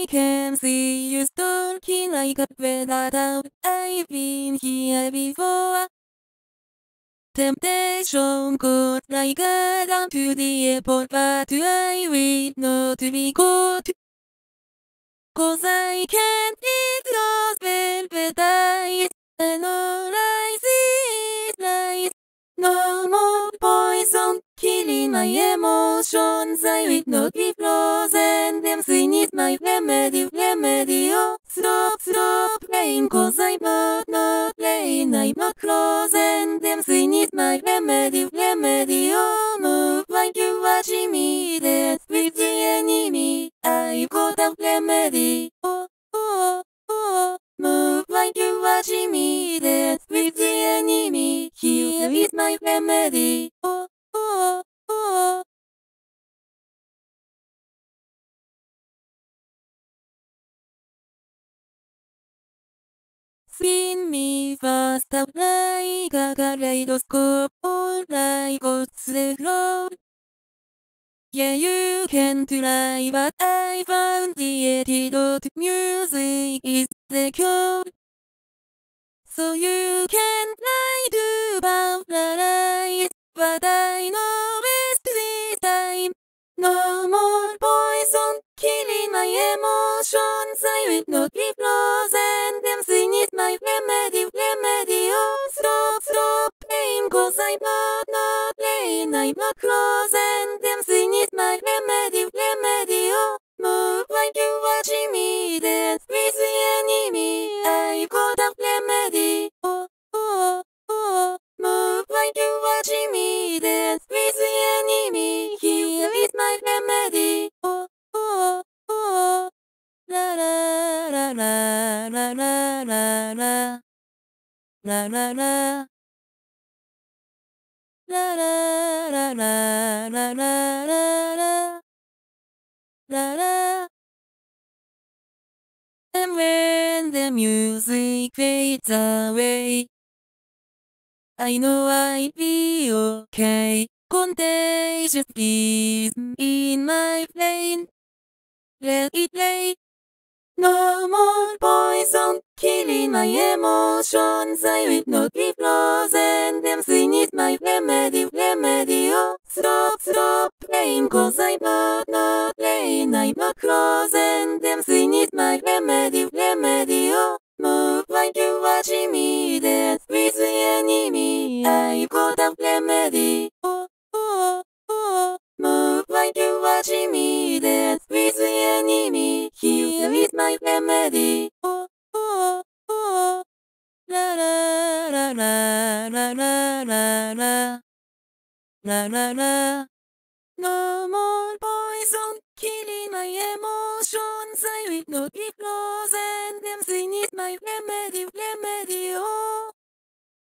I can see you stalking like a predator. I've been here before. Temptation caught like a down to the airport, but I will not be caught. Cause I can't eat those velvet eyes, and all I see is lies. No more poison, killing my emotions. I will not be frozen. Is my remedy, remedy. Oh, stop, stop playing, cause I'm not, not playing. I'm not frozen. Dancing is my remedy, remedy. Oh, move like you're watching me dance with the enemy. I got a remedy. Oh, oh, oh, move like you're watching me dance with the enemy. Here is my remedy. Oh, oh, oh. Me fast up like a kaleidoscope, all I got's the road. Yeah, you can try, but I found the antidote. Music is the cure. So you can try to popularize, but I know best this time. No more poison, killing my emotions. I will not be frozen. Cause I'm not, not playing. I'm not frozen. Dancing is my remedy, remedy. Oh, move like you watching me dance with the enemy. I got a remedy. Oh, oh, oh, move like you watching me dance with the enemy. Here is my remedy. Oh, oh, oh. La la la la la la la la la la And when the music fades away I know I'll be okay Contagious peace in my brain Let it play no more poison, killing my emotions. I will not be frozen. ないレメディ、レメディオ、スロー、スロー、レインございまの、レイナイマクロゼンデンスイニズマイレメディ、レメディオ、ムーブライキュアジミーです、with enemy, 愛語だレメディオ、おお、おお、ムーブライキュアジミーです、with enemy, here is my remedy, おお、ララ、ラララララララ No more poison, killing my emotions. I will not be frozen. Dancing is my remedy, remedy. Oh.